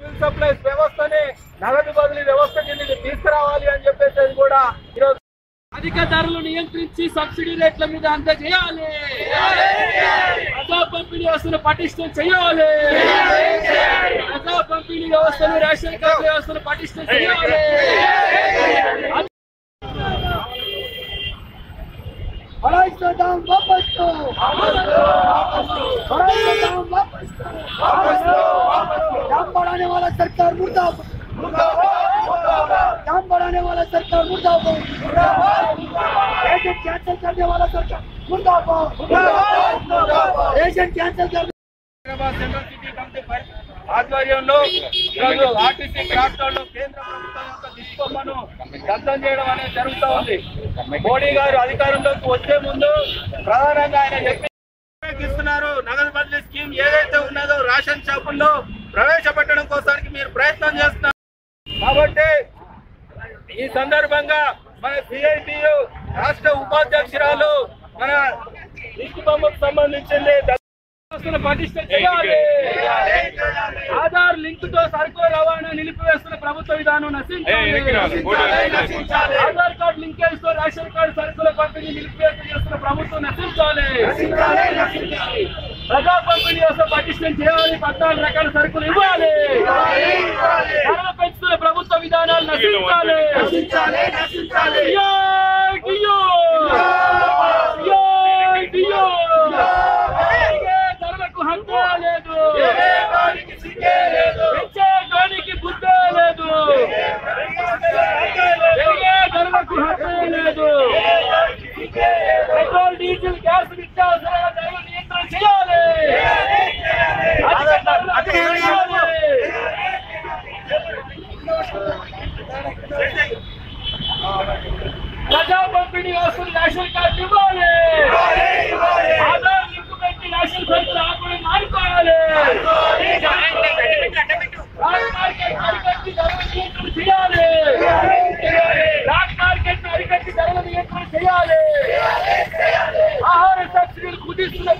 Civil supplies వ్యవస్థని నగదు బదిలీ వ్యవస్థ కిందకి తీసుకురావాలి అని చెప్పేసి కూడా ఈరోజు అధిక ధరలు నియంత్రించి సబ్సిడీ రేట్ల మీద అంత చేయాలి. ప్రజా పంపిణీ వ్యవస్థను పటిష్టం చేయాలి. ప్రజా పంపిణీ వ్యవస్థను రేషన్ కార్డు వ్యవస్థను పటిష్టం చేయాలి. వాపస్ వాపస్ వాపస్ वापस दो बढ़ाई का दाम वापस दो दाम बढ़ाने वाला सरकार मुर्दाबाद दाम बढ़ाने वाला सरकार मुर्दाबाद एजेंट कैंसिल करने वाला सरकार मुर्दाबाद एजेंट कैंसिल करने హైదరాబాద్ సెంట్రల్ సిటీ కమిటీ పరి- ఆధ్వర్యంలో ఈరోజు ఆర్టీసీ క్రాఫ్ట్ లో కేంద్ర ప్రభుత్వం యొక్క దిష్బొమ్మను దగ్ధం చేయడం అనేది జరుగుతూ ఉంది మోడీ గారు అధికారంలోకి వచ్చే ముందు ప్రధానంగా ఆయన చెప్పి ఇస్తున్నారు నగదు బదిలీ స్కీమ్ ఏదైతే ఉన్నదో రేషన్ షాపుల్లో ప్రవేశపెట్టడం కోసానికి మీరు ప్రయత్నం చేస్తున్నారు. కాబట్టి ఈ సందర్భంగా మన సిఐటియు రాష్ట్ర ఉపాధ్యక్షురాలు మన దిష్టిబొమ్మకు సంబంధించింది ఆధార్ లింక్తో సరుకుల రవాణా నిలిపివేస్తున్న ప్రభుత్వ విధానం నశించాలి. ఆధార్ కార్డు లింకేజ్తో రేషన్ కార్డు సరుకుల పంపిణీ నిలిపివేత చేస్తున్న ప్రభుత్వం నశించాలి. ప్రజా పంపిణీ వ్యవస్థ పటిష్టం చేయాలి పద్నాలుగు రకాల సరుకులు ఇవ్వాలి. ధరలు పెంచుతున్న ప్రభుత్వ విధానాలు నశించాలి దియో, దియో. దియో, దియో. పెరిగే ధరలకు హక్కు లేదు పెంచేటానికి బుద్ధే లేదు పెరిగే ధరలకు హక్కు లేదు పెట్రోల్ డీజిల్ గ్యాస్ నిత్యావసర ధరల నియంత్రణ చేయాలి అధిక ధరలు పెంచాలి. ప్రజా పంపిణీ వ్యవస్థను రేషన్ కార్డు ఇవ్వాలి ఆధార్ లింక్ పెట్టి రేషన్ సరుకులు ఆకులు మానుకోవాలి బ్లాక్ మార్కెట్ అరికట్టి ధరల నియంత్రణ చేయాలి బ్లాక్ మార్కెట్ అరికట్టి ధరల నియంత్రణ చేయాలి ఆహార సబ్సిడీలు కుదిస్తున్న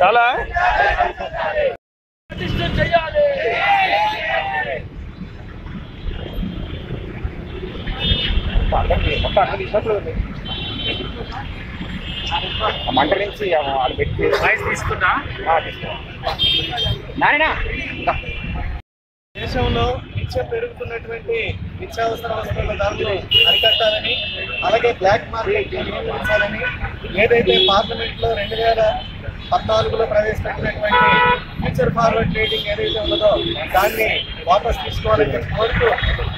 చాలా? ప్రతిష్ట చేయాలి మంట నుంచి వాళ్ళు పెట్టి తీసుకున్నా? నాయనా దేశంలో నిత్యం పెరుగుతున్నటువంటి నిత్యావసర వస్తువుల ధరలు అరికట్టాలని అలాగే బ్లాక్ మార్కెట్ నియంత్రించాలని ఏదైతే పార్లమెంట్లో రెండు వేల పద్నాలుగులో ప్రవేశపెట్టినటువంటి ఫ్యూచర్ ఫార్వర్డ్ ట్రేడింగ్ ఏదైతే ఉన్నదో దాన్ని వాపస్ తీసుకోవాలని చెప్పి కోరుతూ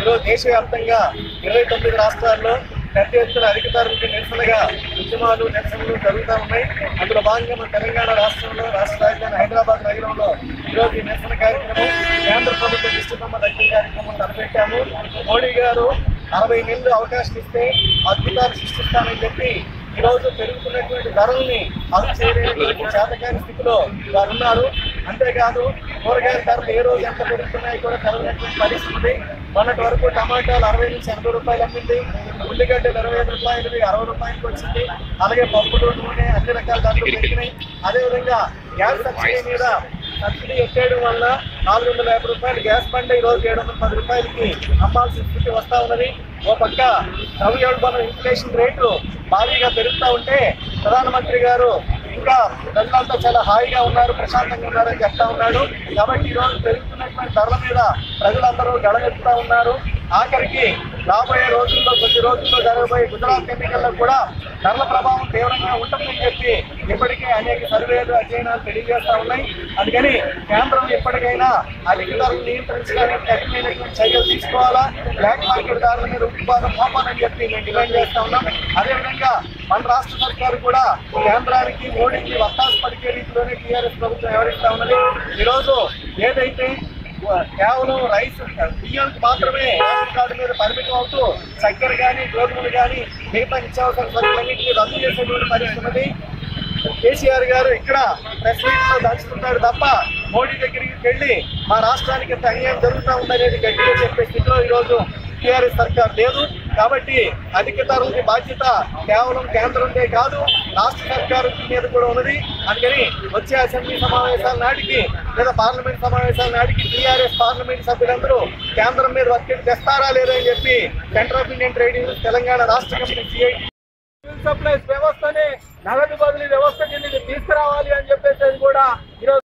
ఈరోజు దేశవ్యాప్తంగా ఇరవై తొమ్మిది రాష్ట్రాల్లో పెద్ద ఎత్తున అధిక ధరలకు నిరసనగా ఉద్యమాలు నిరసనలు జరుగుతూ ఉన్నాయి. అందులో భాగంగా మన తెలంగాణ రాష్ట్రంలో రాష్ట్ర రాజధాని హైదరాబాద్ నగరంలో ఈరోజు ఈ నిరసన కార్యక్రమం కేంద్ర ప్రభుత్వ దిష్టిబొమ్మ దగ్గర కార్యక్రమం తలపెట్టాము. మోడీ గారు అరవై నెలలు అవకాశం ఇస్తే అద్భుతాలు సృష్టిస్తానని చెప్పి ఈ రోజు పెరుగుతున్నటువంటి ధరల్ని అదుపు చేయలేనటువంటి చేతకాని స్థితిలో వారు ఉన్నారు. అంతేకాదు కూరగాయల ధరలు ఏ రోజు ఎంత పెరుగుతున్నాయో కూడా తెలవనటువంటి పరిస్థితి. మొన్నటి వరకు టమాటాలు అరవై నుంచి ఎనభై రూపాయలు అమ్మింది. ఉల్లిగడ్డలు ఇరవై ఐదు రూపాయలు అరవై రూపాయలకి వచ్చింది. అలాగే పప్పులు నూనె అన్ని రకాల ధరలు పెరిగినాయి. అదేవిధంగా గ్యాస్ సబ్సిడీ మీద సబ్సిడీ ఎత్తేయడం వల్ల నాలుగు వందల యాభై రూపాయలు గ్యాస్ బండ ఈ రోజు ఏడు వందల పది రూపాయలకి అమ్మాల్సిన స్థితి వస్తా ఉన్నది. ఓ పక్క ద్రవ్యోల్బణం ఇన్ఫ్లేషన్ రేట్లు భారీగా పెరుగుతూ ఉంటే ప్రధానమంత్రి గారు ఇంకా ప్రజలంతా చాలా హాయిగా ఉన్నారు ప్రశాంతంగా ఉన్నారని చెప్తా ఉన్నాడు. కాబట్టి ఈరోజు రోజు పెరుగుతున్నటువంటి ధరల మీద ప్రజలందరూ గడగెత్తుతూ ఉన్నారు. ఆఖరికి రాబోయే రోజుల్లో కొద్ది రోజుల్లో జరగబోయే గుజరాత్ ఎన్నికల్లో కూడా ధరల ప్రభావం తీవ్రంగా ఉంటుందని చెప్పి ఇప్పటికే అనేక సర్వేలు అధ్యయనాలు తెలియజేస్తా ఉన్నాయి. అందుకని కేంద్రం ఎప్పటికైనా అధిక ధరలు నియంత్రించడానికి కఠినమైనటువంటి చర్యలు తీసుకోవాలా? బ్లాక్ మార్కెట్ ధరల మీద ఉత్పాదం మోపాలని చెప్పి మేము డిమాండ్ చేస్తా ఉన్నాం. అదేవిధంగా మన రాష్ట్ర సర్కారు కూడా కేంద్రానికి మోడీకి వత్తాసు పలికే రీతిలోనే టీఆర్ఎస్ ప్రభుత్వం వ్యవహరిస్తా ఉన్నది. ఈరోజు ఏదైతే కేవలం రైస్ బియ్యానికి మాత్రమే రేషన్ కార్డు మీద పరిమితం అవుతూ చక్కెర కానీ గోధుమలు కానీ మిగతా నిత్యావసర సరుకులన్నింటినీ రద్దు చేసేటువంటి పరిస్థితి కేసీఆర్ గారు ఇక్కడ ప్రెస్ మీట్లో దంచుతున్నాడు తప్ప మోడీ దగ్గరికి వెళ్ళి మా రాష్ట్రానికి ఇంత అన్యాయం జరుగుతూ ఉందనేది గట్టిగా చెప్పే స్థితిలో ఈరోజు టీఆర్ఎస్ సర్కార్ లేదు. కాబట్టి అధిక ధరలకి బాధ్యత కేవలం కేంద్రందే కాదు రాష్ట్ర సర్కారు మీద కూడా ఉన్నది. అందుకని వచ్చే అసెంబ్లీ సమావేశాల నాటికి లేదా పార్లమెంట్ సమావేశాల నాటికి టీఆర్ఎస్ పార్లమెంట్ సభ్యులందరూ కేంద్రం మీద వర్క్ తెస్తారా లేదా అని చెప్పి centre of Indian trade union Telangana రాష్ట్ర కమిటీ సిఐటి సివిల్ సప్లైస్ వ్యవస్థని నగదు బదిలీ వ్యవస్థ కిందకి తీసుకురావాలి అని చెప్పేసి కూడా ఈరోజు